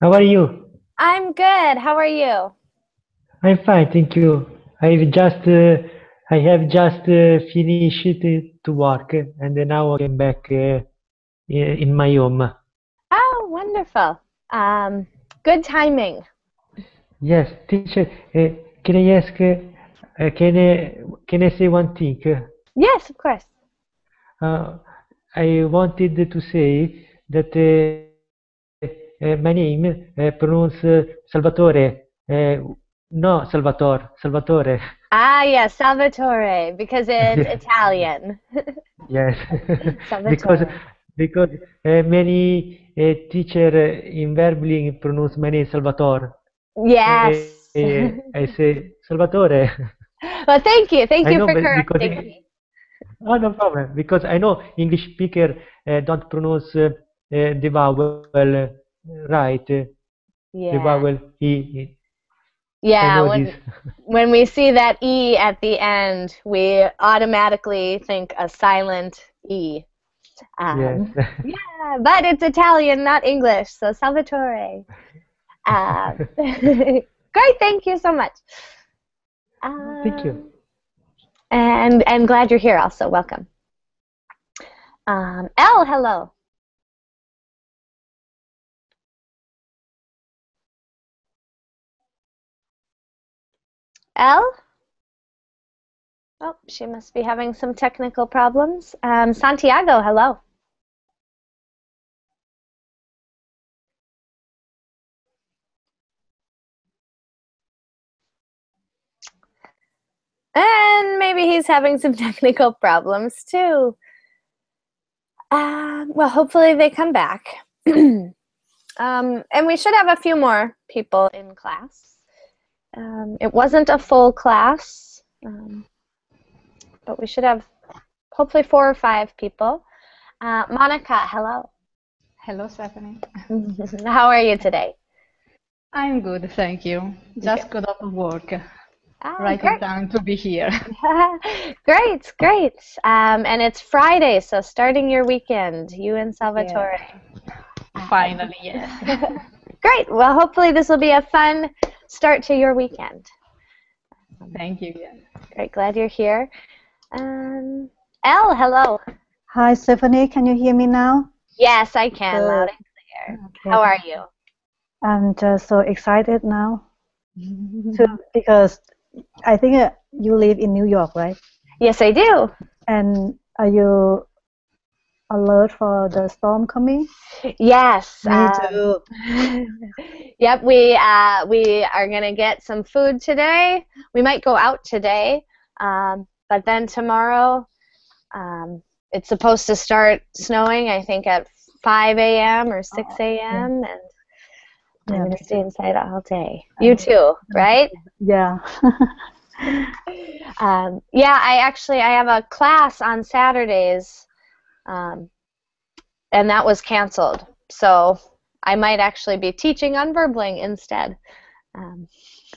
How are you? I'm good. How are you? I'm fine, thank you. I've just uh, I have just uh, finished to work and now I'm back uh, in my home. Oh, wonderful. Um, good timing. Yes, teacher, uh, can I ask, uh, can I, can I say one thing? Yes, of course. Uh, I wanted to say that uh, uh, my name uh, pronounced Salvatore. Uh, no, Salvatore. Salvatore. Ah, yes, Salvatore, because it's Italian. Yes, because because uh, many teacher in Verbling pronounce my name Salvatore. Yes. I say Salvatore. well, thank you. Thank you know, for correcting me. Oh, no problem. Because I know English speaker uh, don't pronounce uh, uh, the vowel right. uh, The Yeah. vowel e. e. Yeah, when, when we see that E at the end, we automatically think a silent E. Um, Yes. Yeah, but it's Italian, not English. So Salvatore. Um, great, thank you so much. Thank you. Um, And and glad you're here. Also, welcome. Um, Elle, hello. Elle. Oh, she must be having some technical problems. Um, Santiago, hello. And maybe he's having some technical problems too. Um, well, hopefully they come back. um, and we should have a few more people in class. Um, it wasn't a full class, um, but we should have hopefully four or five people. Uh, Monica, hello. Hello, Stephanie. How are you today? I'm good, thank you. Just got out of work, Ah, right great. time to be here. great, great. Um, and it's Friday, so starting your weekend, you and Salvatore. Finally, yes. Great. Well, hopefully this will be a fun start to your weekend. Thank you. Yes. Great. Glad you're here. Um, Elle, hello. Hi, Stephanie. Can you hear me now? Yes, I can. Good. Loud and clear. Okay. How are you? I'm just so excited now to, because I think uh, you live in New York, right? Yes, I do. And are you alert for the storm coming? Yes. Me um, too. yep, we uh, we are gonna get some food today. We might go out today, um, but then tomorrow, um, it's supposed to start snowing. I think at 5 a.m. or 6 a.m. and I'm Yeah, gonna stay inside all day. You too, right? Yeah. Um, yeah, I actually I have a class on Saturdays, um, and that was canceled. So I might actually be teaching on Verbling instead. Um,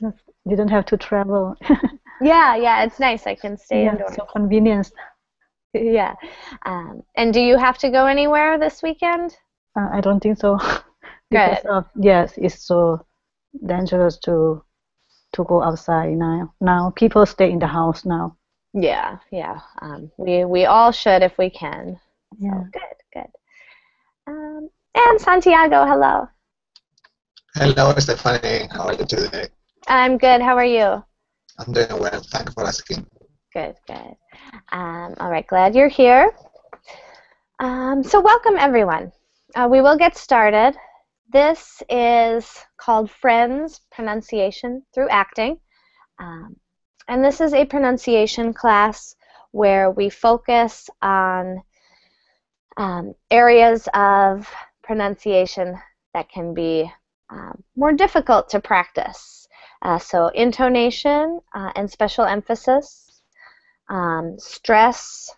you don't have to travel. yeah, yeah, it's nice. I can stay yeah, indoors. so convenience. yeah. Um, and do you have to go anywhere this weekend? Uh, I don't think so. because of yes, it's so dangerous to to go outside now. Now people stay in the house now. Yeah, yeah. Um, we we all should if we can. Yeah. So good, good. Um, and Santiago, hello. Hello, Stephanie. How are you today? I'm good. How are you? I'm doing well. Thank you for asking. Good, good. Um, all right, glad you're here. Um, so, welcome everyone. Uh, we will get started. This is called Friends Pronunciation Through Acting. Um, and this is a pronunciation class where we focus on um, areas of pronunciation that can be um, more difficult to practice. Uh, so, intonation uh, and special emphasis, um, stress,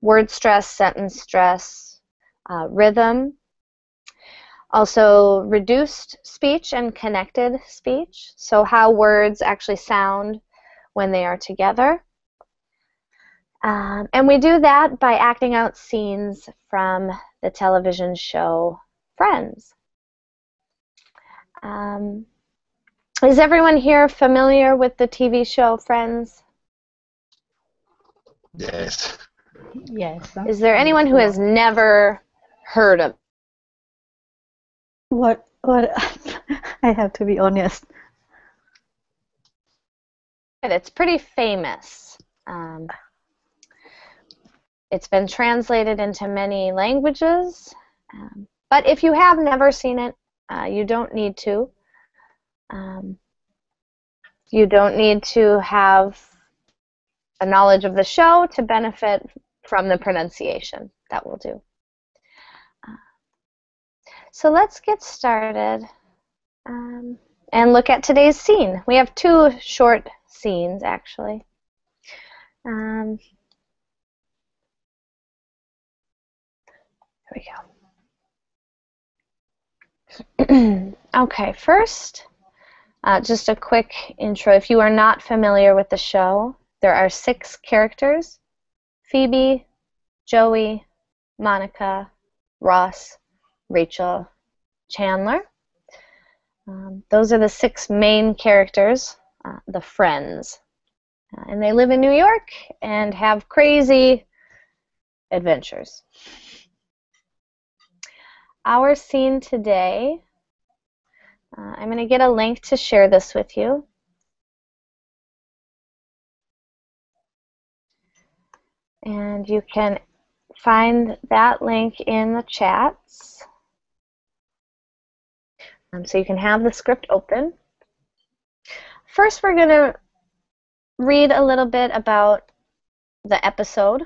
word stress, sentence stress, uh, rhythm, also reduced speech and connected speech, so how words actually sound when they are together. Um, and we do that by acting out scenes from the television show Friends. Um, is everyone here familiar with the TV show Friends? Yes. Yes. Is there anyone who has never heard of What? What? I have to be honest. it? It's pretty famous. Um, it's been translated into many languages, um, but if you have never seen it, uh, you don't need to. Um, you don't need to have a knowledge of the show to benefit from the pronunciation. That will do. Uh, so let's get started um, and look at today's scene. We have two short scenes, actually. Um, we go. okay, first, uh, just a quick intro. If you are not familiar with the show, there are six characters Phoebe, Joey, Monica, Ross, Rachel, Chandler. Um, those are the six main characters, uh, the friends. Uh, and they live in New York and have crazy adventures. Our scene today, uh, I'm going to get a link to share this with you. And you can find that link in the chats. Um, so you can have the script open. First, we're going to read a little bit about the episode.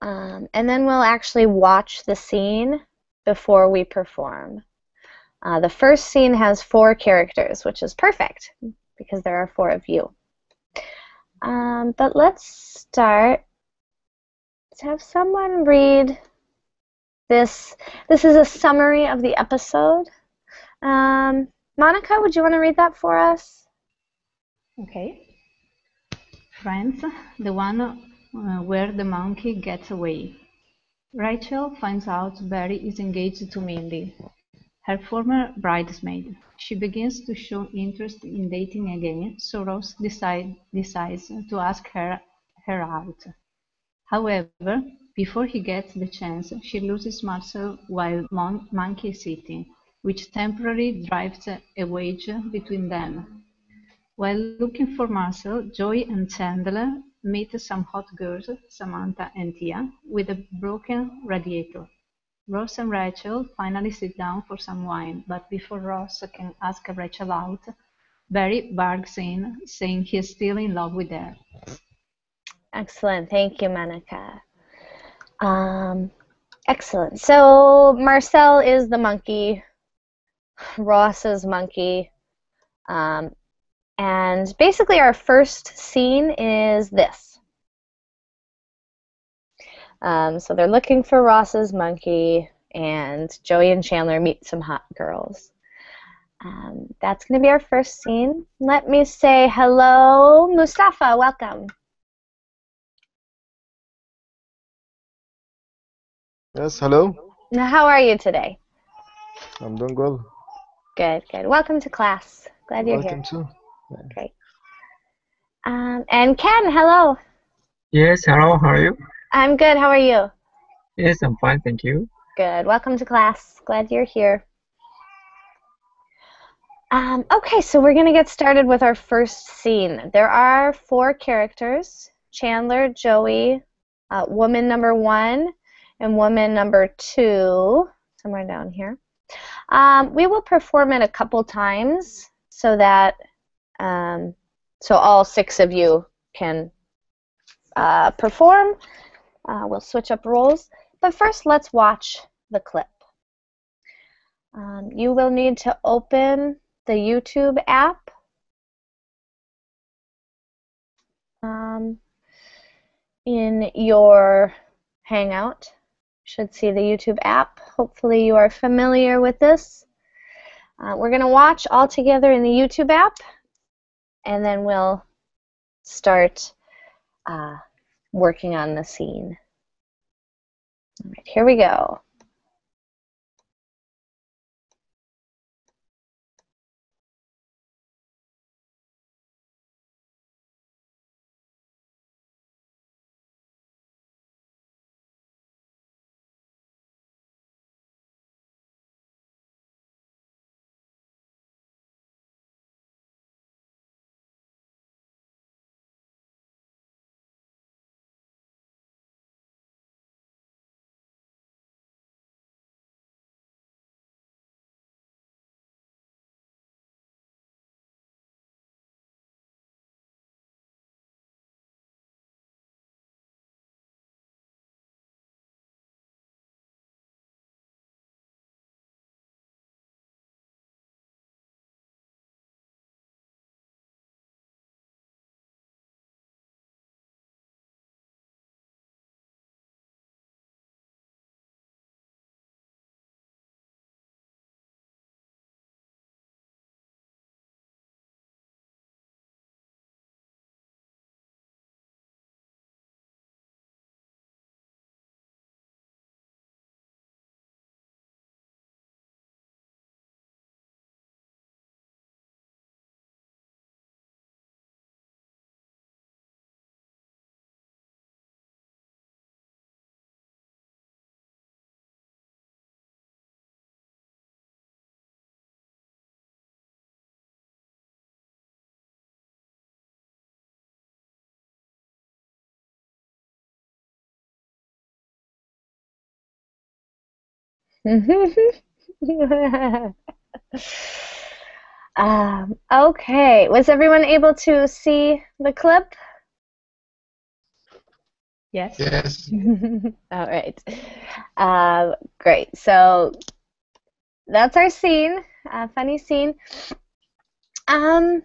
Um, and then we'll actually watch the scene before we perform. Uh, the first scene has four characters, which is perfect because there are four of you. Um, but let's start. Let's have someone read this. This is a summary of the episode. Um, Monica, would you want to read that for us? Okay. Friends, the one uh, where the monkey gets away. Rachel finds out Barry is engaged to Mindy, her former bridesmaid. She begins to show interest in dating again, so Ross decide, decides to ask her, her out. However, before he gets the chance, she loses Marcel while Mon- monkey sitting, which temporarily drives a wedge between them. While looking for Marcel, Joey and Chandler meet some hot girls, Samantha and Tia, with a broken radiator. Ross and Rachel finally sit down for some wine, but before Ross can ask Rachel out, Barry barges in, saying he's still in love with her. Excellent. Thank you, Monica. Um, excellent. So Marcel is the monkey. Ross is monkey. Um, and basically, our first scene is this. Um, so they're looking for Ross's monkey, and Joey and Chandler meet some hot girls. Um, that's going to be our first scene. Let me say hello, Mustafa. Welcome. Yes, hello. How are you today? I'm doing well. Good, good. Welcome to class. Glad you're Welcome here. too. Great. Um, and Ken, hello. Yes, hello, how are you? I'm good. How are you? Yes, I'm fine, thank you. Good. Welcome to class. Glad you're here. Um, okay, so we're going to get started with our first scene. There are four characters Chandler, Joey, uh, woman number one, and woman number two, somewhere down here. Um, we will perform it a couple times so that um, so all six of you can uh, perform. Uh, we'll switch up roles. But first, let's watch the clip. Um, you will need to open the YouTube app. Um, in your Hangout. You should see the YouTube app. Hopefully you are familiar with this. Uh, we're going to watch all together in the YouTube app, and then we'll start uh, working on the scene. All right, here we go. um, okay, was everyone able to see the clip? Yes. Yes. All right. Uh, great. So that's our scene. Uh, funny scene. Um,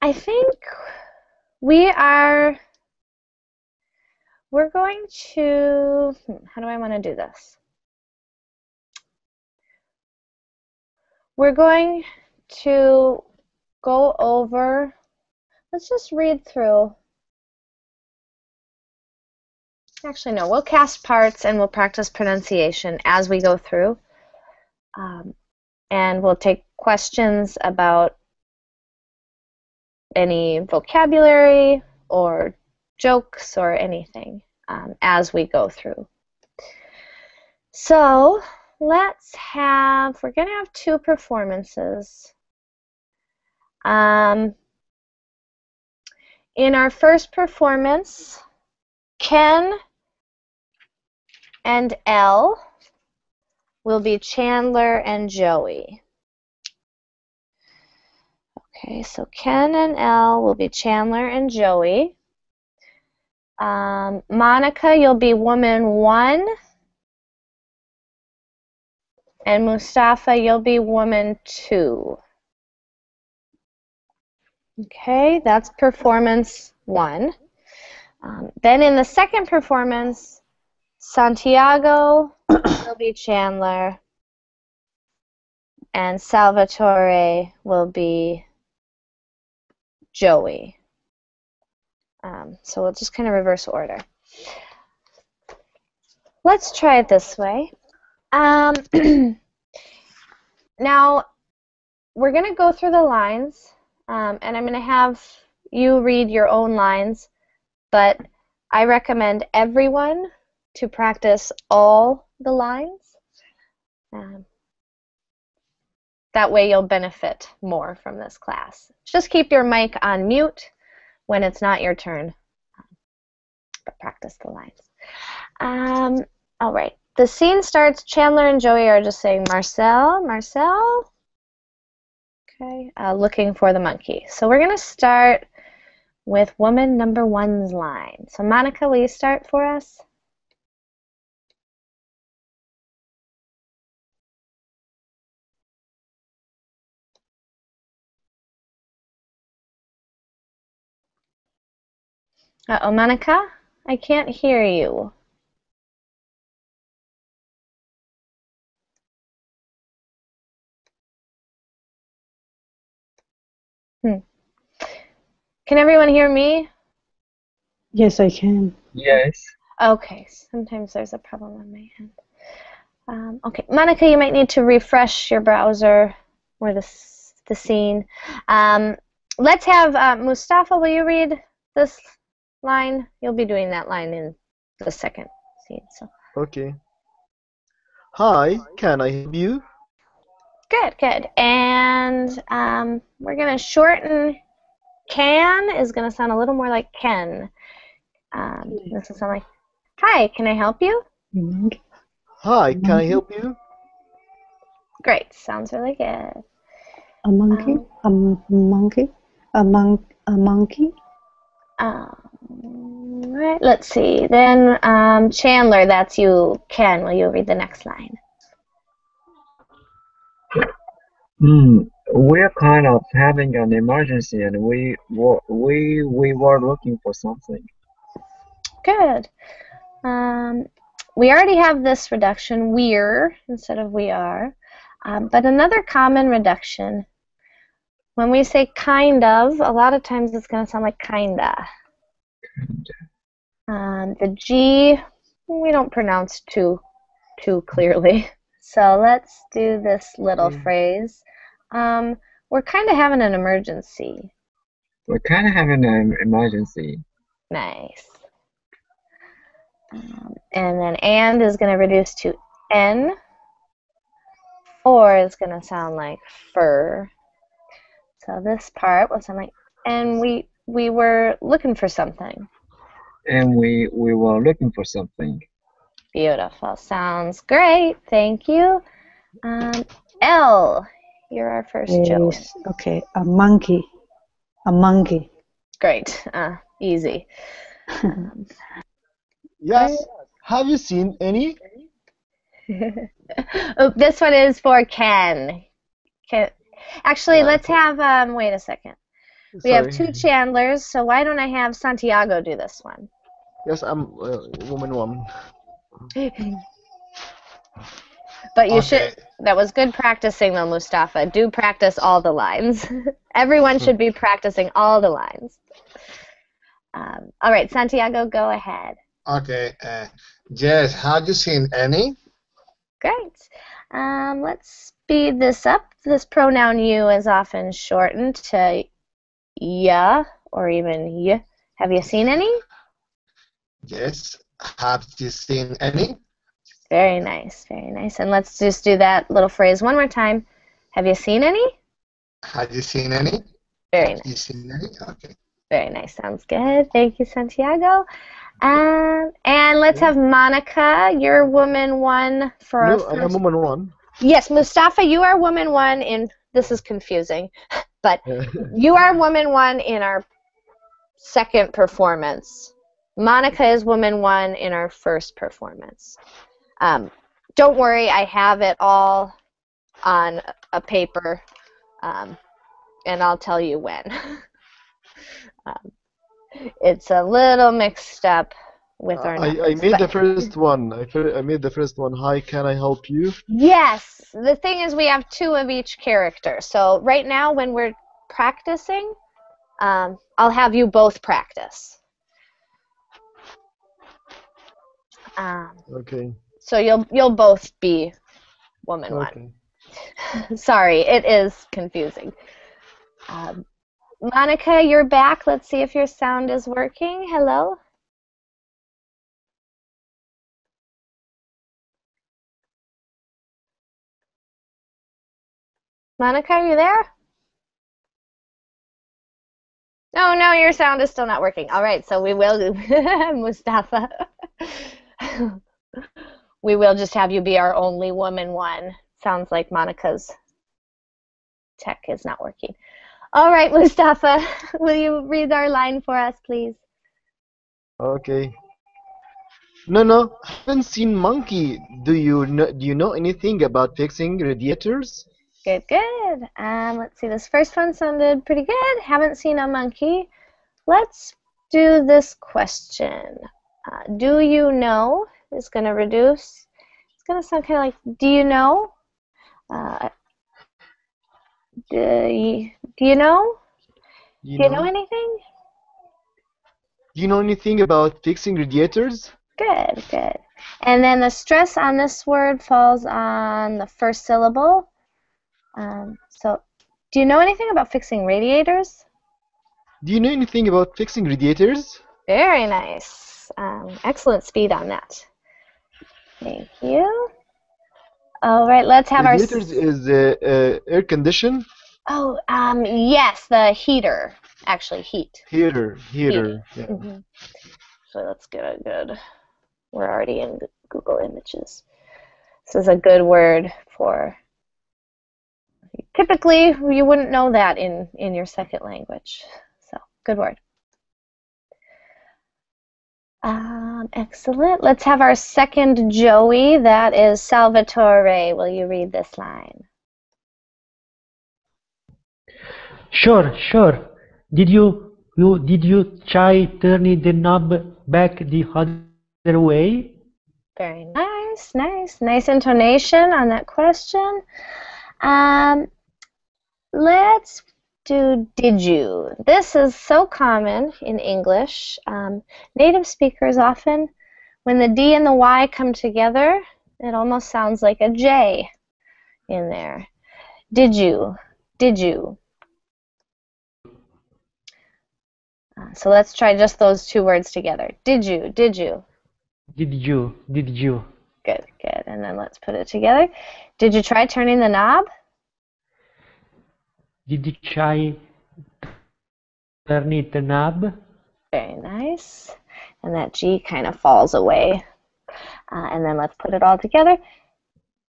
I think we are. We're going to. hmm, How do I want to do this? We're going to go over. Let's just read through. Actually, no, we'll cast parts and we'll practice pronunciation as we go through. Um, and we'll take questions about any vocabulary or jokes or anything um, as we go through. So let's have, we're going to have two performances. Um, in our first performance, Ken and Elle will be Chandler and Joey. Okay, so Ken and Elle will be Chandler and Joey. Um, Monica, you'll be woman one. And Mustafa, you'll be woman two. Okay, that's performance one. Um, then in the second performance, Santiago will be Chandler, and Salvatore will be Joey. Um, so we'll just kind of reverse order. Let's try it this way. Um, now, we're going to go through the lines, um, and I'm going to have you read your own lines, but I recommend everyone to practice all the lines. Um, that way you'll benefit more from this class. Just keep your mic on mute when it's not your turn, but practice the lines. Um, all right. The scene starts, Chandler and Joey are just saying, Marcel, Marcel. Okay, uh, looking for the monkey. So we're going to start with woman number one's line. So Monica, will you start for us? Uh-oh, Monica, I can't hear you. Can everyone hear me? Yes, I can. Yes. Okay, sometimes there's a problem on my end. Um, okay, Monica, you might need to refresh your browser or the, the scene. Um, let's have uh, Mustafa, will you read this line? You'll be doing that line in the second scene. So Okay. Hi, can I help you? Good, good. And um, we're going to shorten can is going to sound a little more like Ken. Um, this will sound like, Hi, can I help you? Hi, can I help you? Great, sounds really good. A monkey. A monkey. A mon- A monkey. Um, right, let's see. Then um, Chandler, that's you. Ken, will you read the next line? Hmm. We're kind of having an emergency, and we were we we were looking for something. Good. Um, we already have this reduction, we're instead of we are. Um, but another common reduction, when we say kind of, a lot of times it's going to sound like kinda. Um, the G, we don't pronounce too, too clearly. So let's do this little Okay. phrase. Um, we're kind of having an emergency. We're kind of having an emergency. Nice. Um, and then and is going to reduce to n. Or is going to sound like fur. So this part will sound like, and we we were looking for something. and we we were looking for something. Beautiful. Sounds great. Thank you. Um, Elle, you're our first Joey. Is, okay, a monkey. A monkey. Great. Uh, easy. Um, Yes. Have you seen any? oh, this one is for Ken. Ken. Actually, let's have, um, wait a second. We have two Chandlers, so why don't I have Santiago do this one? Yes, I'm uh, woman one. But you Okay. should, that was good practicing though, Mustafa. Do practice all the lines. Everyone should be practicing all the lines. Um, all right, Santiago, go ahead. Okay. Uh, yes. Have you seen any? Great. Um, let's speed this up. This pronoun you is often shortened to ya or even y. Have you seen any? Yes. Have you seen any? Very nice, very nice. And let's just do that little phrase one more time. Have you seen any? Have you seen any? Very nice. Have You seen any? Okay. Very nice. Sounds good. Thank you, Santiago. Um, and let's have Monica. You're woman one for our No, I am woman one. Yes, Mustafa, you are woman one in. This is confusing, but you are woman one in our second performance. Monica is woman one in our first performance. Um, don't worry, I have it all on a paper, um, and I'll tell you when. um, it's a little mixed up with our I, I made the first one. I, I made the first one. Hi, can I help you? Yes. The thing is, we have two of each character. So right now, when we're practicing, um, I'll have you both practice. Um, Okay. So you'll you'll both be woman Okay. one. Sorry, it is confusing. Um, Monica, you're back. Let's see if your sound is working. Hello. Monica, are you there? No, no, your sound is still not working. All right, so we will, Mustafa. we will just have you be our only woman one. Sounds like Monica's tech is not working. All right, Mustafa, will you read our line for us, please? Okay. No, no, haven't seen monkey. Do you know? Do you know anything about fixing radiators? Good, good. Um, let's see, this first one sounded pretty good. Haven't seen a monkey. Let's do this question. Uh, do you know is going to reduce. It's going to sound kind of like, do you know? Uh, do, you, do you know? You Do you know anything? Do you know anything about fixing radiators? Good, good. And then the stress on this word falls on the first syllable. Um, so, do you know anything about fixing radiators? Do you know anything about fixing radiators? Very nice. Um, excellent speed on that. Thank you. All right, let's have our. Radiators is uh, uh, air condition Oh, um, yes, the heater. Actually, heat. heater heater. Yeah. hmm So let's get a good. We're already in Google Images. This is a good word for. Typically, you wouldn't know that in in your second language. So good word. Um, excellent. Let's have our second Joey. That is Salvatore. Will you read this line? Sure, sure. Did you you did you try turning the knob back the other way? Very nice, nice, nice intonation on that question. Um, let's do did you. This is so common in English. Um, native speakers often, when the D and the Y come together, it almost sounds like a J in there. Did you? Did you? Uh, so let's try just those two words together. Did you? Did you? Did you? Did you? Good, good. And then let's put it together. Did you try turning the knob? Did you try turning the knob? Very nice. And that G kind of falls away. Uh, and then let's put it all together.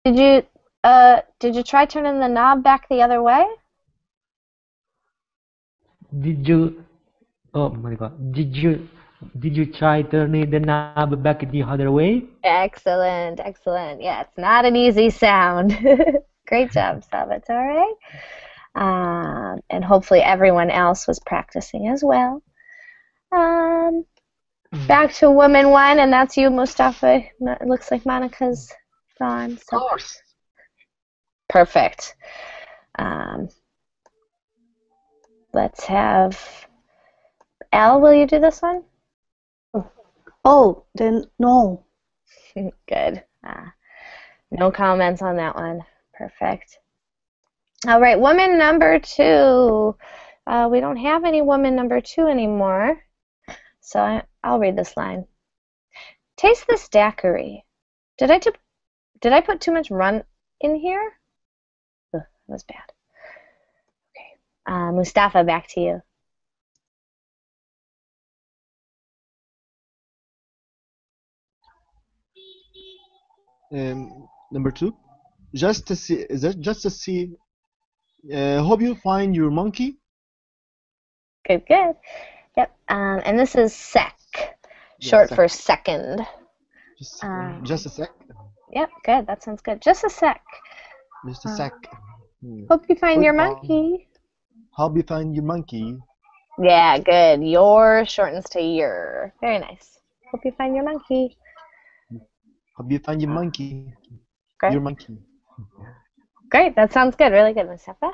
Did you uh, did you try turning the knob back the other way? Did you? Oh my God! Did you? Did you try turning the knob back the other way? Excellent, excellent. Yeah, it's not an easy sound. Great job, Salvatore. Um, and hopefully everyone else was practicing as well. Um, back to woman one, and that's you, Mustafa. It looks like Monica's gone. Of course. perfect. Um, let's have Elle. Will you do this one? Oh, then no. Good. Uh, no comments on that one. Perfect. All right, woman number two. Uh, we don't have any woman number two anymore, so I, I'll read this line. Taste this daiquiri. Did I, did I put too much run in here? Ugh, that was bad. Okay. Uh, Mustafa, back to you. Um, number two, just to see, just to see. Uh, hope you find your monkey. Good, good. Yep. Um, and this is sec, short sec. for second. Just, Um, just a sec. Yep, good. That sounds good. Just a sec. Just a uh, sec. Hmm. Hope you find your monkey. Hope you find your monkey. Yeah, good. Your shortens to your. Very nice. Hope you find your monkey. Hope you find your monkey. Great. Your monkey. Great. That sounds good. Really good, Mustafa.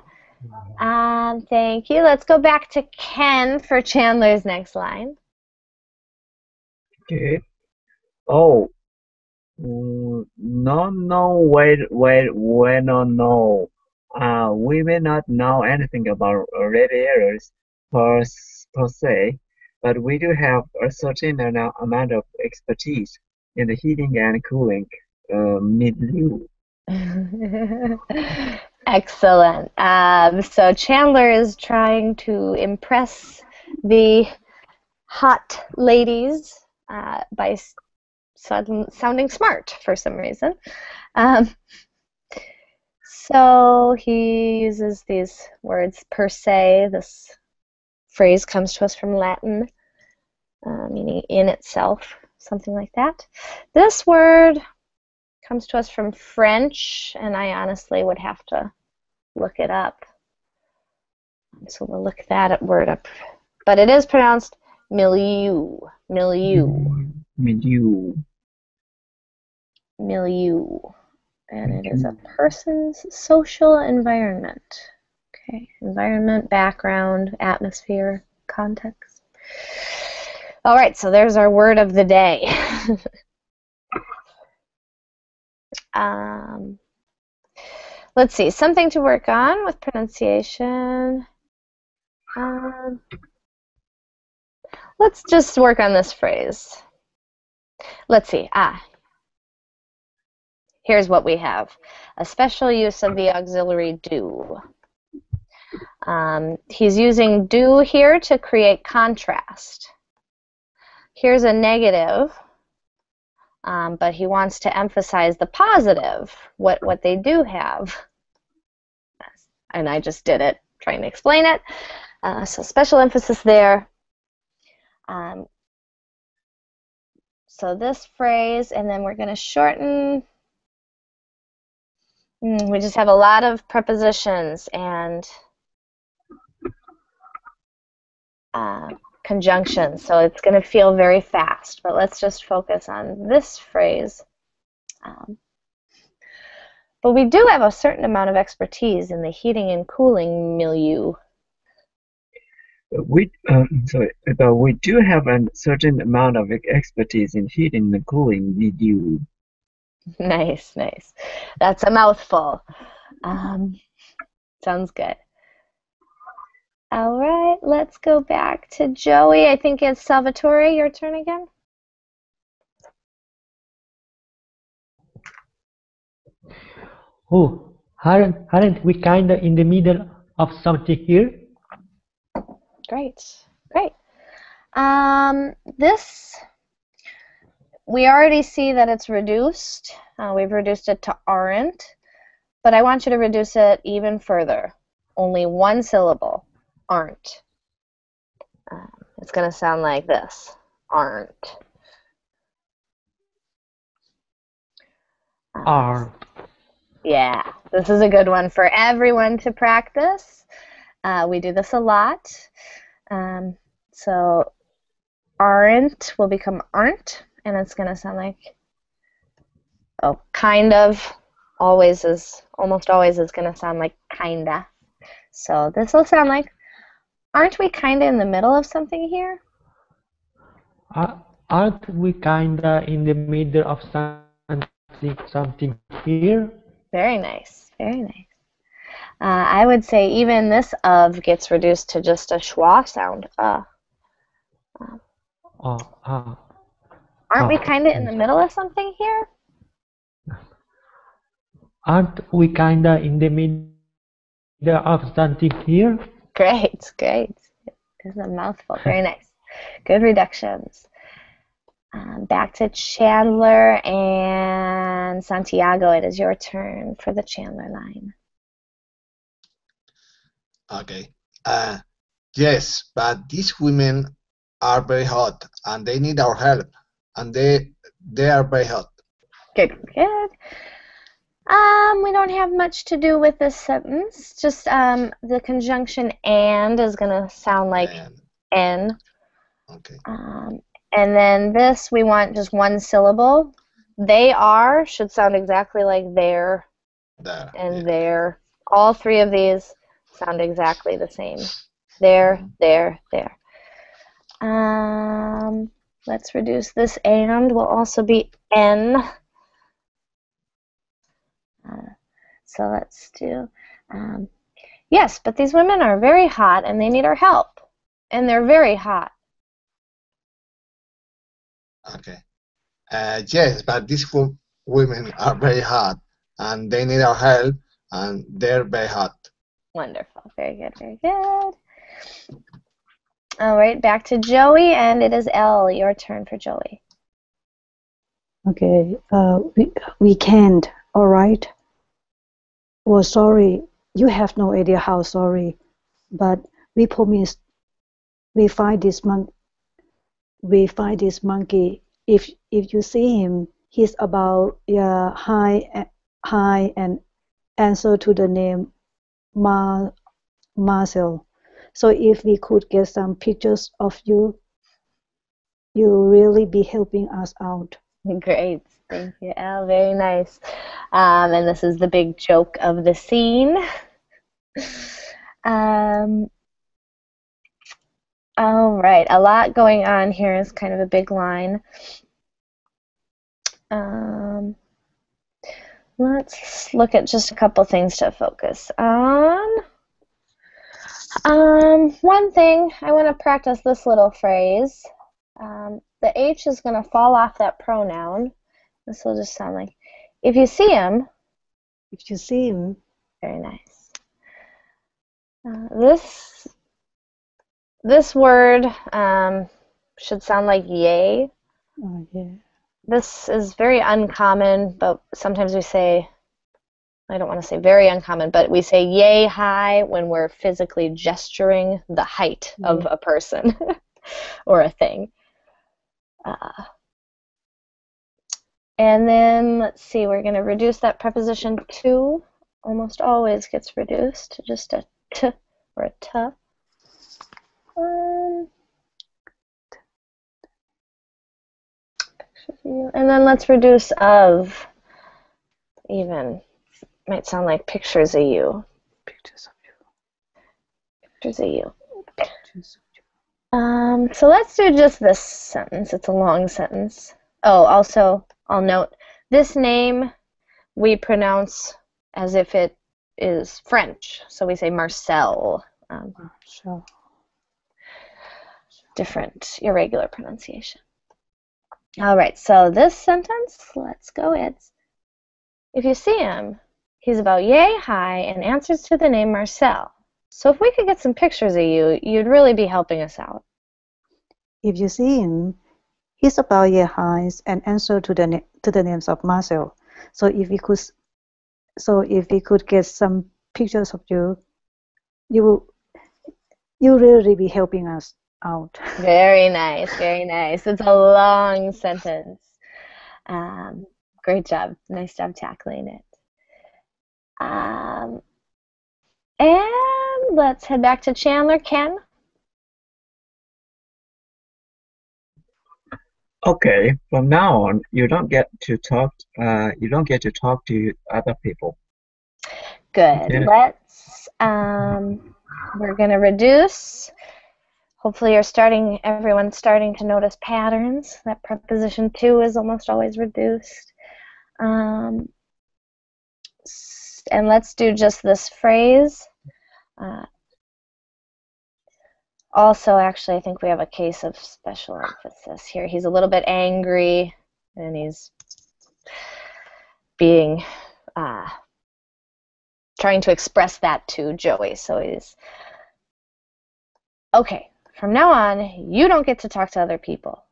Um, thank you. Let's go back to Ken for Chandler's next line. Okay. Oh. Mm, no, no, wait, wait, wait, no, no. Uh, we may not know anything about radiators per, per se, but we do have a certain amount of expertise in the heating and cooling uh, milieu. Excellent. Um, so Chandler is trying to impress the hot ladies uh, by s- sound- sounding smart for some reason. Um, so he uses these words per se. This phrase comes to us from Latin, uh, meaning in itself, something like that. This word comes to us from French, and I honestly would have to look it up. So we'll look that up word up. But it is pronounced milieu, milieu, Milieu. milieu. And it is a person's social environment. Okay, environment, background, atmosphere, context. All right, so there's our word of the day. um, let's see, something to work on with pronunciation. Um, let's just work on this phrase. Let's see. Ah, here's what we have a special use of the auxiliary do. Um, he's using do here to create contrast. Here's a negative, um, but he wants to emphasize the positive, what, what they do have. And I just did it, trying to explain it. Uh, so special emphasis there. Um, so this phrase, and then we're going to shorten. Mm, we just have a lot of prepositions and uh, conjunctions, so it's going to feel very fast. But let's just focus on this phrase. Um, but we do have a certain amount of expertise in the heating and cooling milieu. We um, sorry, but we do have a certain amount of expertise in heating and cooling milieu. Nice, nice. That's a mouthful. Um, sounds good. All right, let's go back to Joey. I think it's Salvatore. Your turn again. Oh, aren't, aren't we kind of in the middle of something here? Great, great. Um, this we already see that it's reduced. Uh, we've reduced it to aren't, but I want you to reduce it even further. Only one syllable, aren't. Um, it's going to sound like this, aren't. Uh, Are. Yeah, this is a good one for everyone to practice. Uh, we do this a lot. Um, so aren't will become aren't, and it's going to sound like, oh, kind of, always is, almost always is going to sound like kinda. So this will sound like, aren't we kinda in the middle of something here? Are- Aren't we kinda in the middle of something, something here? Very nice, very nice. Uh, I would say even this of gets reduced to just a schwa sound. Uh, Oh, ah. aren't we Oh, kind of in the middle of something here? Aren't we kinda in the middle of something here? Great, great. It's a mouthful. Very nice. Good reductions. Um, back to Chandler and Santiago. It is your turn for the Chandler line. Okay. Uh, yes, but these women are very hot and they need our help. And they they are very hot. Good, good. Um, we don't have much to do with this sentence. Just um, the conjunction and is going to sound like And, N. okay. Um, and then this, we want just one syllable. They are should sound exactly like there There. and yeah. there. All three of these sound exactly the same. There, there, there. Um, let's reduce this and will also be N. Uh, so let's do, um, yes, but these women are very hot and they need our help. And they're very hot. Okay. Uh, yes, but these wo- women are very hot and they need our help and they're very hot. Wonderful. Very good, very good. All right, back to Joey, and it is Elle. Your turn for Joey. Okay, uh, we, we can't, all right? Well, sorry, you have no idea how sorry, but we promised we find this mon- we find this monkey. If if you see him, he's about yeah high high and answer to the name Mar Marcel. So if we could get some pictures of you, you really be helping us out. Great. Thank you, Elle. Very nice. Um, and this is the big joke of the scene. Um, all right, a lot going on here is kind of a big line. Um, let's look at just a couple things to focus on. Um, one thing, I want to practice this little phrase. Um, the H is going to fall off that pronoun. This will just sound like, if you see him, If you see him, very nice. Uh, this this word um, should sound like yay. oh yeah, This is very uncommon, but sometimes we say, I don't want to say very uncommon, but we say yay high when we're physically gesturing the height of a person or a thing. Uh, and then let's see, we're going to reduce that preposition to. Almost always gets reduced to just a t or a t. Um, and then let's reduce of. Even might sound like pictures of you. pictures of you. Pictures of you. Pictures of you. Um, so let's do just this sentence. It's a long sentence. Oh, also, I'll note this name we pronounce as if it is French. So we say Marcel. Um, Sure. different, irregular pronunciation. All right, so this sentence, let's go. It's if you see him, he's about yay high and answers to the name Marcel. So if we could get some pictures of you, you'd really be helping us out. If you see him, He's about high and answer to the to the names of Marcel. So if we could, so if we could get some pictures of you, you will, you really be helping us out. Very nice, very nice. It's a long sentence. Um, great job. Nice job tackling it. Um, and let's head back to Chandler. Ken? Okay, from now on, you don't get to talk. Uh, you don't get to talk to other people. Good. Yeah. Let's, um, we're going to reduce. Hopefully you're starting, everyone's starting to notice patterns. That preposition to is almost always reduced. Um, and let's do just this phrase. Uh, also, actually, I think we have a case of special emphasis here. He's a little bit angry and he's being uh, trying to express that to Joey. So he's okay. From now on, you don't get to talk to other people.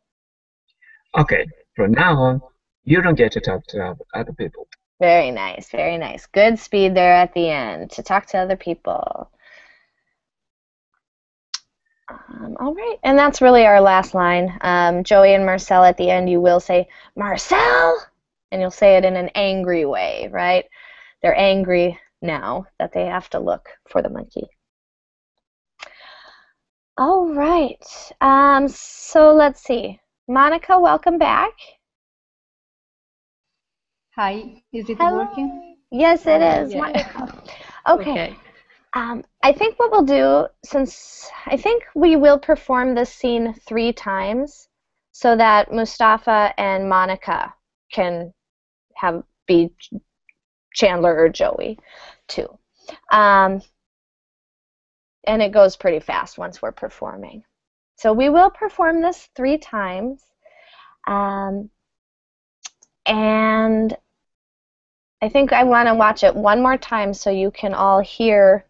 Okay, from now on, you don't get to talk to other people. Very nice, very nice. Good speed there at the end to talk to other people. Um, all right, and that's really our last line. Um, Joey and Marcel at the end, you will say, Marcel! And you'll say it in an angry way, right? They're angry now that they have to look for the monkey. All right, um, so let's see. Monica, welcome back. Hi, is it Hello. working? Yes, it is. Yeah. Wonderful. Okay. Um, I think what we'll do, since I think we will perform this scene three times, so that Mustafa and Monica can have be Chandler or Joey, too. Um, and it goes pretty fast once we're performing. So we will perform this three times, um, and I think I want to watch it one more time so you can all hear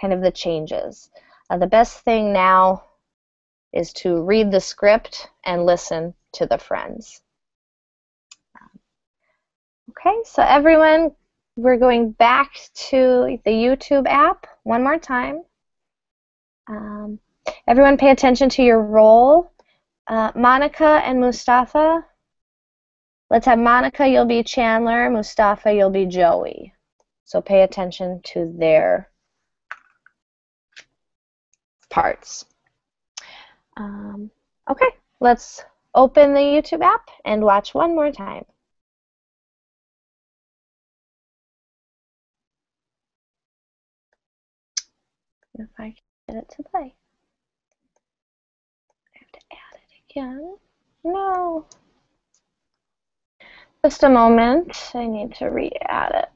kind of the changes. Uh, the best thing now is to read the script and listen to the friends. Okay, so everyone, we're going back to the YouTube app one more time. Um, everyone pay attention to your role. Uh, Monica and Mustafa, let's have Monica, you'll be Chandler, Mustafa, you'll be Joey. So pay attention to their parts. Um, okay, let's open the YouTube app and watch one more time. If I can get it to play. I have to add it again. No. Just a moment. I need to re-add it.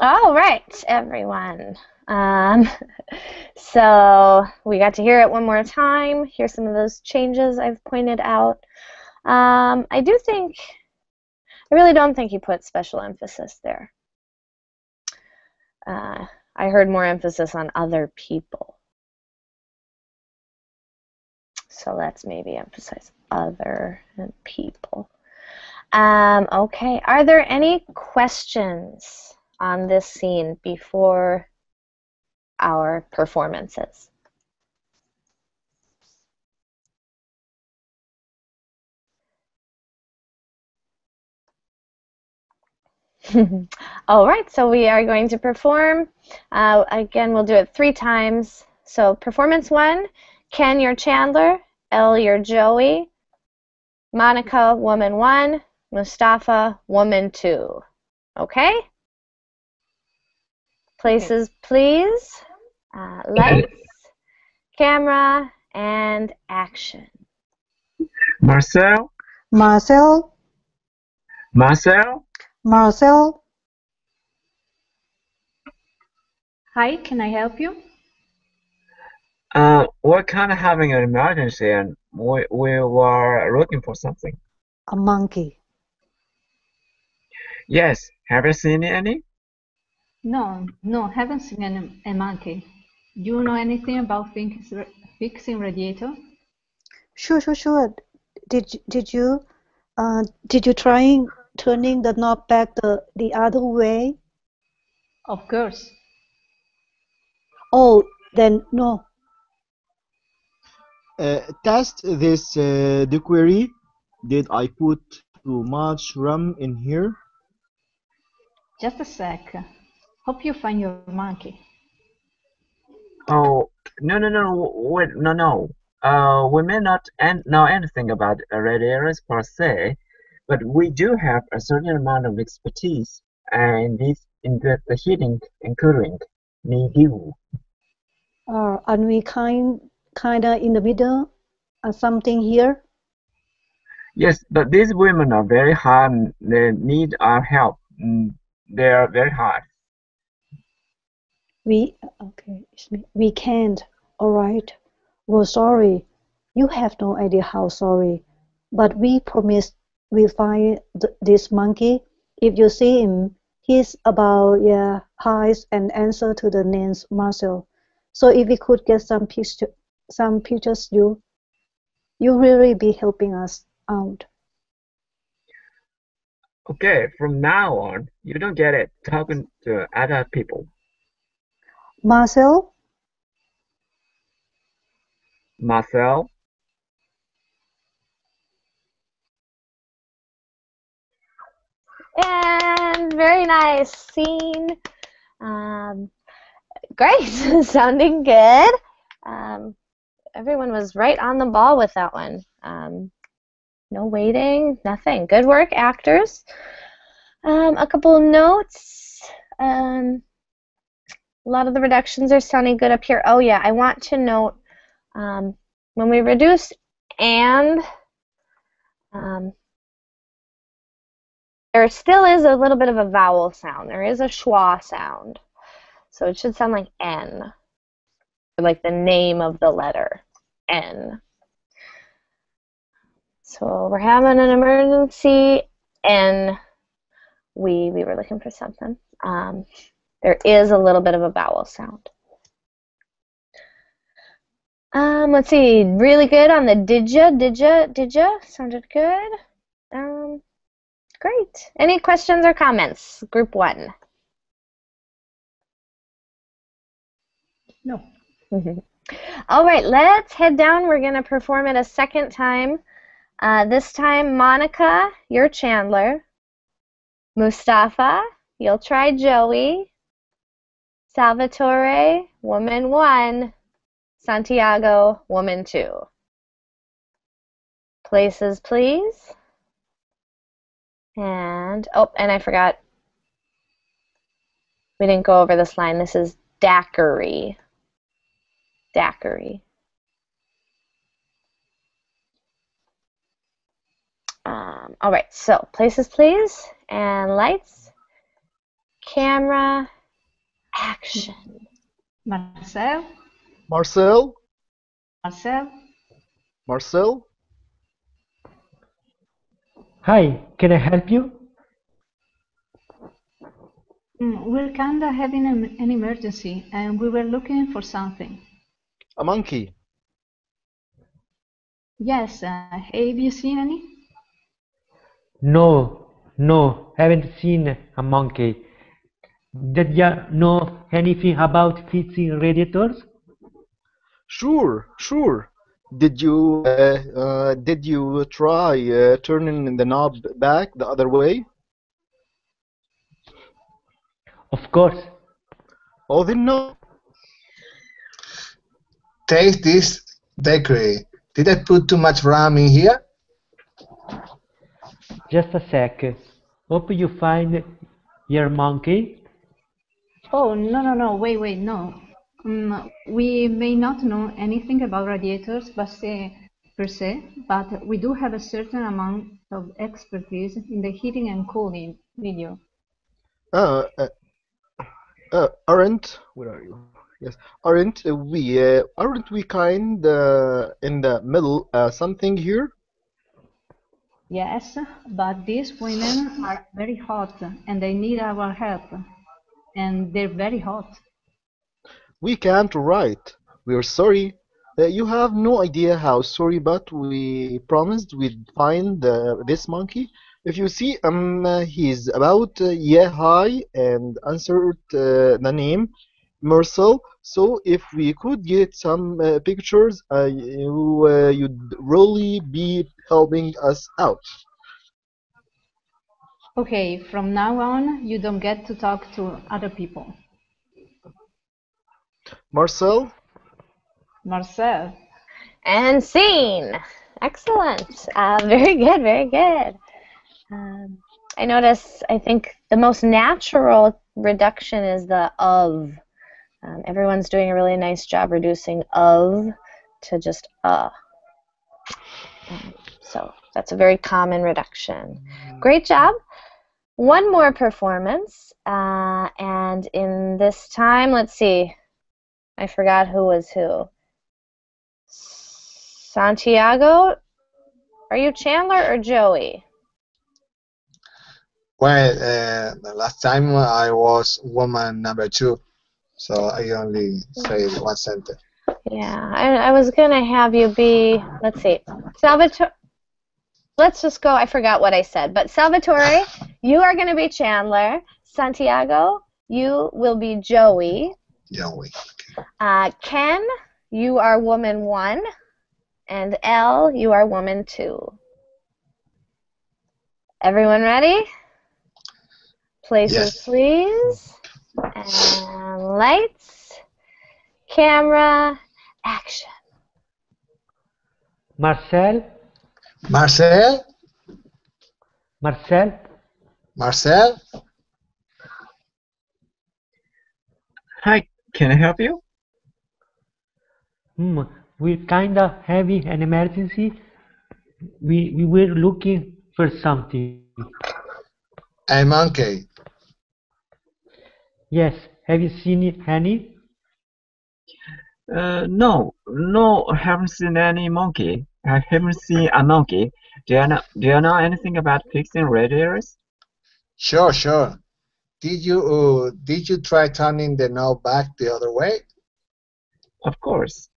All right, everyone. Um, so we got to hear it one more time. Here's some of those changes I've pointed out. Um, I do think, I really don't think he put special emphasis there. Uh, I heard more emphasis on other people. So let's maybe emphasize other people. Um, okay, are there any questions on this scene before our performances? All right, so we are going to perform. Uh, again, we'll do it three times. So performance one, Ken, you're Chandler. Elle, you're Joey. Monica, woman one. Mustafa, woman two. Okay? Places, please. Uh, lights, camera, and action. Marcel, Marcel, Marcel, Marcel, Hi, can I help you? uh, we're kind of having an emergency and we, we were looking for something. a monkey. Yes, have you seen any? No, no, haven't seen any, a monkey. Do you know anything about fix, fixing radiator? Sure, sure, sure. Did you- did you uh did you try turning the knob back the the other way? Of course. Oh, then no. Uh, test this uh, daiquiri. Did I put too much RAM in here? Just a sec. Hope you find your monkey. Oh, no, no, no, wait, no, no. Uh, we may not an know anything about uh, radiators per se, but we do have a certain amount of expertise and this in the, the heating and cooling need you. Uh, and we kind kinda in the middle, uh, something here. Yes, but these women are very hard and they need our help. Mm, They are very hard. We okay. We can't. All right. We're sorry. You have no idea how sorry. But we promise we'll find th this monkey. If you see him, he's about yeah height and answer to the names Marcel. So if we could get some picture, some pictures, you you really be helping us out. Okay, from now on, you don't get it talking to other people. Marcel, Marcel, And very nice scene. Um, great, sounding good. Um, everyone was right on the ball with that one. Um, no waiting, nothing. Good work, actors. Um, a couple of notes. Um, a lot of the reductions are sounding good up here. Oh yeah, I want to note um, when we reduce and um, there still is a little bit of a vowel sound. There is a schwa sound. So it should sound like N. Like the name of the letter. N. So we're having an emergency and we we were looking for something. Um, there is a little bit of a vowel sound. Um, let's see, really good on the did ya, did ya, did ya? Sounded good. Um, Great. Any questions or comments? Group one. No. All right, let's head down. We're going to perform it a second time. Uh, this time, Monica, you're Chandler. Mustafa, you'll try Joey. Salvatore, woman one. Santiago, woman two. Places, please. And, oh, and I forgot. We didn't go over this line. This is daiquiri. Daiquiri. Um, all right, so places, please, and lights, camera, action. Marcel, Marcel, Marcel, Marcel. Hi, can I help you? Mm, we're kinda having an, an emergency and we were looking for something. A monkey. Yes, uh, have you seen any? No, no, haven't seen a monkey. Did you know anything about fixing radiators? Sure, sure. Did you uh, uh, did you try uh, turning the knob back the other way? Of course. Oh, then no. Taste this daiquiri. Did I put too much rum in here? Just a sec. Hope you find your monkey. Oh, no, no, no, wait, wait, no. Mm, we may not know anything about radiators per se, per se, but we do have a certain amount of expertise in the heating and cooling video. Uh, uh, uh, aren't where are you? Yes, aren't we uh, aren't we kind uh, in the middle uh, something here? Yes, but these women are very hot and they need our help. And they're very hot. We can't write. We're sorry. Uh, you have no idea how sorry, but we promised we'd find uh, this monkey. If you see, um, uh, he's about uh, yeah high and answered uh, the name Marcel. So if we could get some uh, pictures, you you'd really be helping us out. Okay, from now on, you don't get to talk to other people. Marcel, Marcel, And scene. Excellent. Uh, very good, very good. Um, I notice, I think the most natural reduction is the of. Um, everyone's doing a really nice job reducing of to just uh. Um, so that's a very common reduction. Great job. One more performance. Uh, and in this time, let's see. I forgot who was who. Santiago, are you Chandler or Joey? Well, uh, the last time I was woman number two, so I only say one sentence. Yeah, I, I was gonna have you be. Let's see, Salvatore. Let's just go. I forgot what I said, but Salvatore, you are gonna be Chandler. Santiago, you will be Joey. Yeah, we. Uh, Ken, you are woman one, and Elle, you are woman two. Everyone ready? Places, Yes. please. And lights, camera, action. Marcel, Marcel, Marcel, Marcel. Hi, can I help you? hmm, we kinda having an emergency. We we were looking for something. A monkey. Yes, have you seen it, any? Uh, no, no, I haven't seen any monkey. I haven't seen a monkey. Do you know, do you know anything about fixing radiators? Sure, sure. Did you uh, did you try turning the knob back the other way? Of course.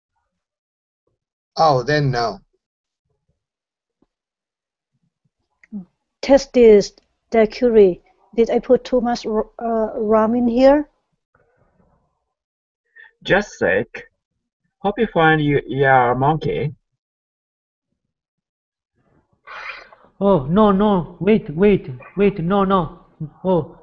Oh, then no. Test this daiquiri. Did I put too much uh, rum in here? Just sec. Hope you find you, your monkey. Oh, no, no, wait, wait, wait, no, no. Oh,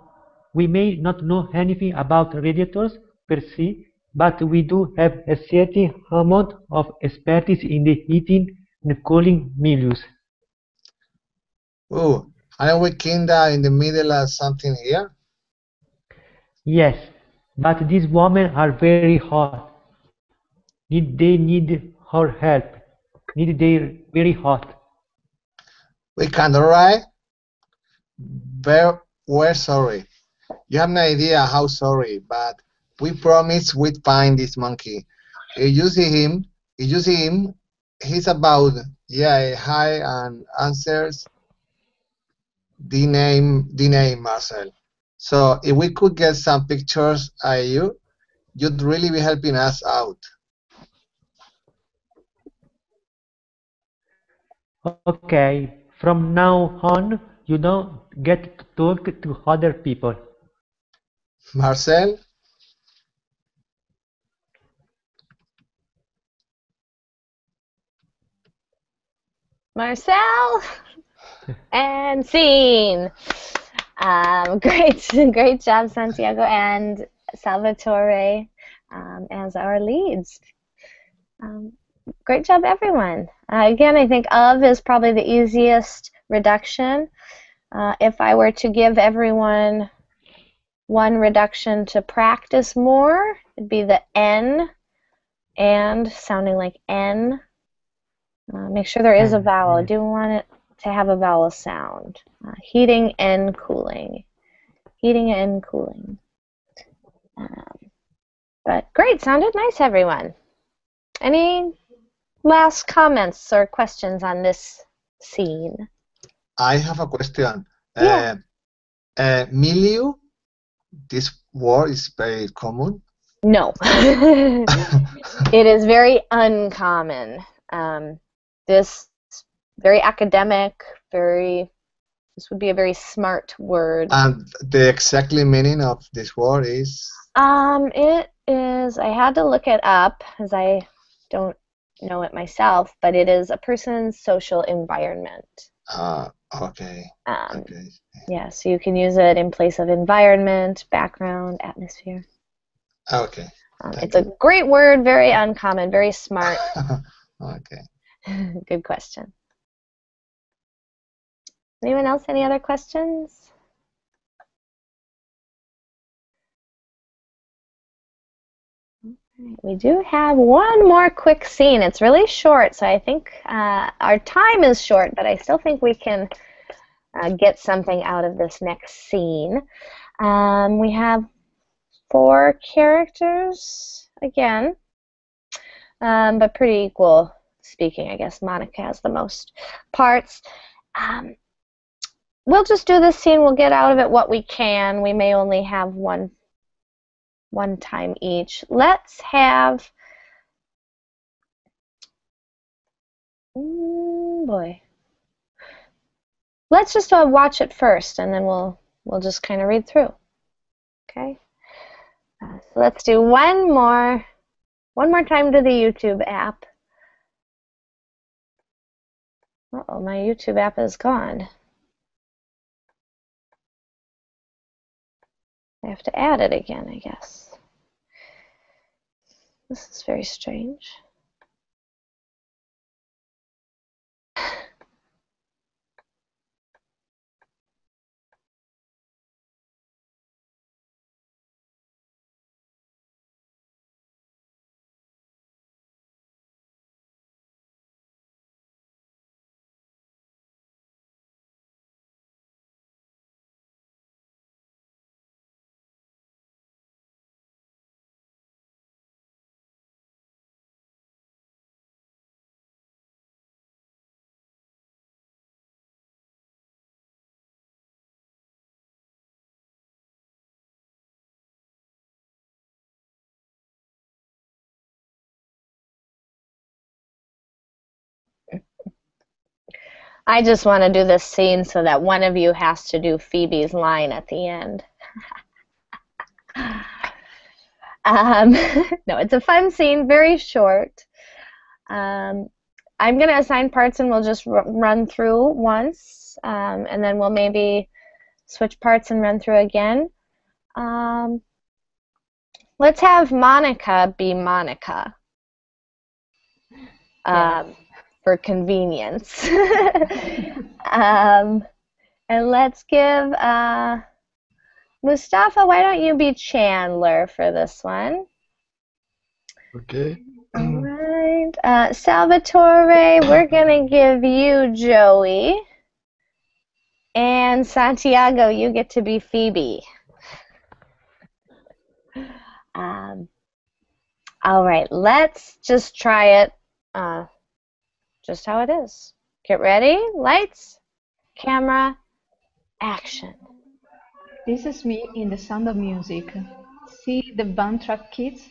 we may not know anything about radiators per se, but we do have a certain amount of expertise in the heating and cooling milieux. Oh, aren't we kinda in the middle of something here? Yes, but these women are very hot. Need they need our help? Need they very hot? We can't, alright? Very, we're sorry. You have no idea how sorry, but we promised we'd find this monkey. If you see him, if you see him, he's about yeah hi and answers the name the name Marcel. So if we could get some pictures of you, you'd really be helping us out. Okay, from now on, you don't get to talk to other people. Marcel, Marcel and scene. Um, great, great job, Santiago and Salvatore um, as our leads. Um, great job, everyone. Uh, again, I think of is probably the easiest reduction. Uh, if I were to give everyone one reduction to practice more, it'd be the N and sounding like N. Uh, make sure there is a vowel. I do want it to have a vowel sound. Uh, heating and cooling. Heating and cooling. Um, but great, sounded nice, everyone. Any last comments or questions on this scene? I have a question. Yeah. Uh, uh, milieu, this word is very common. No. it is very uncommon. Um, this very academic, very this would be a very smart word. and the exactly meaning of this word is Um, it is. I had to look it up as I don't know it myself, but it is a person's social environment. uh, okay. Um, Okay. yeah, so you can use it in place of environment, background, atmosphere. Okay. Um, it's a great word, very uncommon, very smart. okay. Good question. Anyone else? Any other questions? We do have one more quick scene. It's really short, so I think uh, our time is short, but I still think we can uh, get something out of this next scene. Um, we have four characters again, um, but pretty equal speaking. I guess Monica has the most parts. Um, we'll just do this scene. We'll get out of it what we can. We may only have one one time each. Let's have. Mm, boy. Let's just uh, watch it first, and then we'll we'll just kind of read through. Okay. Uh, so let's do one more, one more time to the YouTube app. Uh oh, my YouTube app is gone. I have to add it again, I guess. This is very strange. I just want to do this scene so that one of you has to do Phoebe's line at the end. um, no, it's a fun scene, very short. Um, I'm going to assign parts and we'll just r- run through once, um, and then we'll maybe switch parts and run through again. Um, let's have Monica be Monica. Um, for convenience. um, and let's give uh, Mustafa, why don't you be Chandler for this one? Okay. All right. Uh, Salvatore, we're going to give you Joey. And Santiago, you get to be Phoebe. Um, all right, let's just try it uh, just how it is. Get ready, lights, camera, action. This is me in the sound of music. See the Von Trapp kids?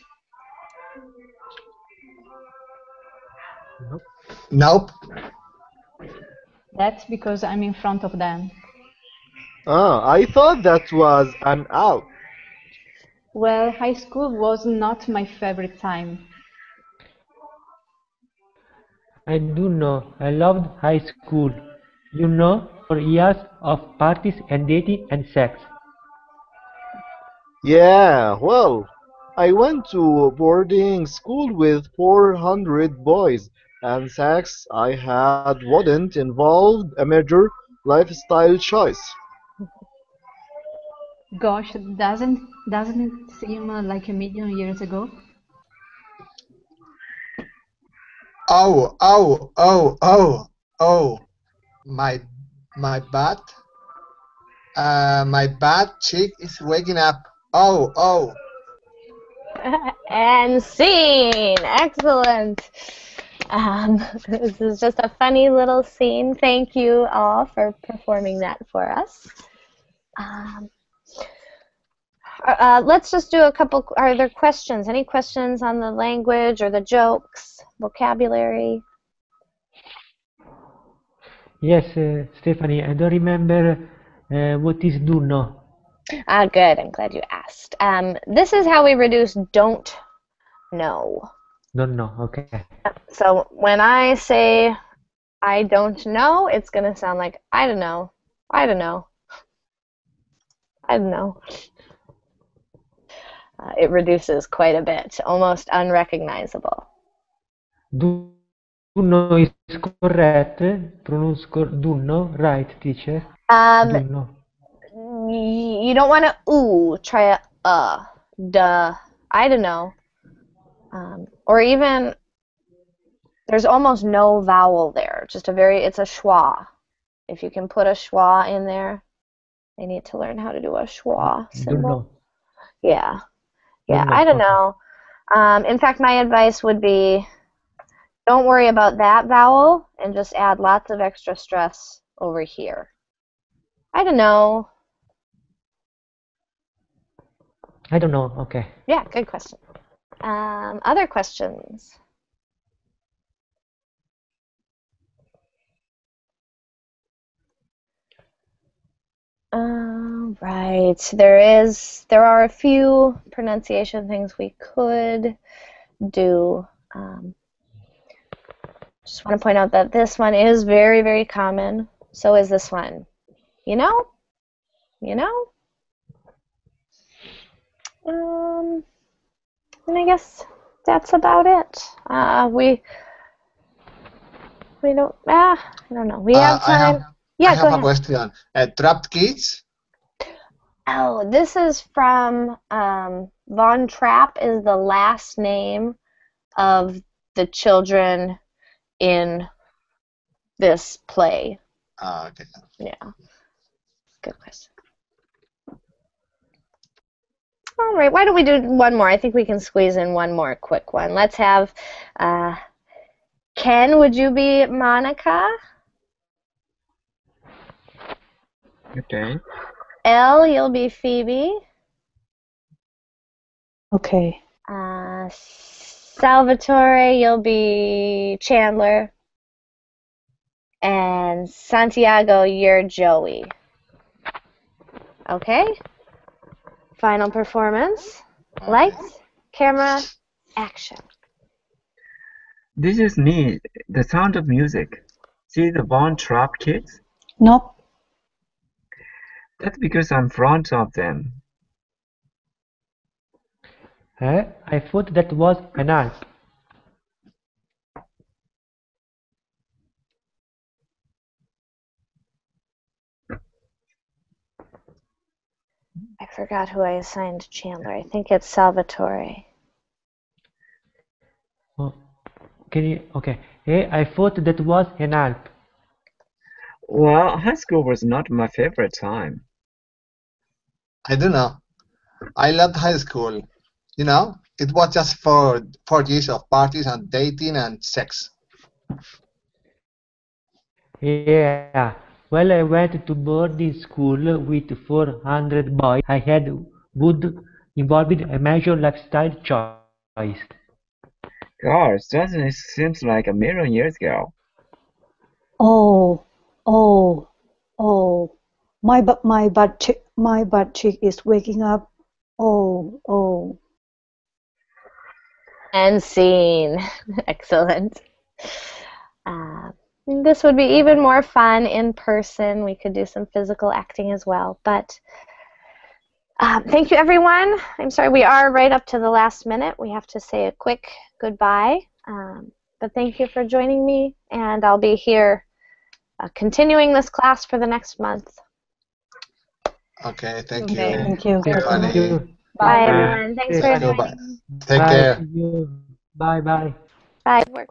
Nope. nope. That's because I'm in front of them. Ah, I thought that was an out. Well, high school was not my favorite time. I do know. I loved high school. You know, for years of parties and dating and sex. Yeah, well, I went to boarding school with 400 boys, and sex I had wasn't involved a major lifestyle choice. Gosh, doesn't doesn't it seem uh, like a million years ago? Oh, oh, oh, oh, oh. My my butt. Uh, my butt cheek is waking up. Oh, oh. and scene. Excellent. Um, this is just a funny little scene. Thank you all for performing that for us. Um, uh, let's just do a couple. Are there questions? Any questions on the language or the jokes, vocabulary? Yes, uh, Stephanie, I don't remember uh, what is do know. Ah, good. I'm glad you asked. Um, this is how we reduce don't know. Don't know, okay. So when I say I don't know, it's going to sound like I don't know. I don't know. I don't know. Uh, it reduces quite a bit, almost unrecognizable. Do is correct. Pronounce cor do know, right, teacher? Um, Do know. you don't want to ooh, try a uh, duh, I don't know. Um, or even, there's almost no vowel there, just a very, it's a schwa. If you can put a schwa in there, they need to learn how to do a schwa Do symbol. know. Yeah. Yeah, I don't know. Um, in fact, my advice would be don't worry about that vowel and just add lots of extra stress over here. I don't know. I don't know, okay. Yeah, good question. Um, other questions? All right. There is there are a few pronunciation things we could do. Um, just want to point out that this one is very, very common. So is this one. You know? You know? Um, and I guess that's about it. Uh, we we don't ah I don't know. We Uh, have have, time. Yeah, I have a question. Uh, trapped kids? Oh, this is from um, Von Trapp is the last name of the children in this play. Ah, okay. Yeah. Good question. All right, why don't we do one more? I think we can squeeze in one more quick one. Let's have uh, Ken, would you be Monica? Okay. Elle, you'll be Phoebe. Okay. Uh, Salvatore, you'll be Chandler. And Santiago, you're Joey. Okay? Final performance. Lights, camera, action. This is me, the sound of music. See the Von Trapp kids? Nope. That's because I'm front of them. Eh? I thought that was an Alp. I forgot who I assigned Chandler. I think it's Salvatore. Oh, can you? Okay. Hey, I thought that was an Alp. Well, high school was not my favorite time. I don't know. I loved high school. You know, it was just for four years of parties and dating and sex. Yeah. Well, I went to boarding school with 400 boys. I had would involved in a major lifestyle choice. Gosh, that seems like a million years ago. Oh, oh, oh. My butt, my butt cheek, my butt cheek is waking up. Oh, oh. And scene. Excellent. Uh, this would be even more fun in person. We could do some physical acting as well. But um, thank you, everyone. I'm sorry we are right up to the last minute. We have to say a quick goodbye. Um, but thank you for joining me, and I'll be here uh, continuing this class for the next month. Okay, thank Okay, you. thank you. Thank you. Bye, Bye. everyone. Thanks for Bye. joining. Take Bye. care. See. Bye bye. Bye. Work.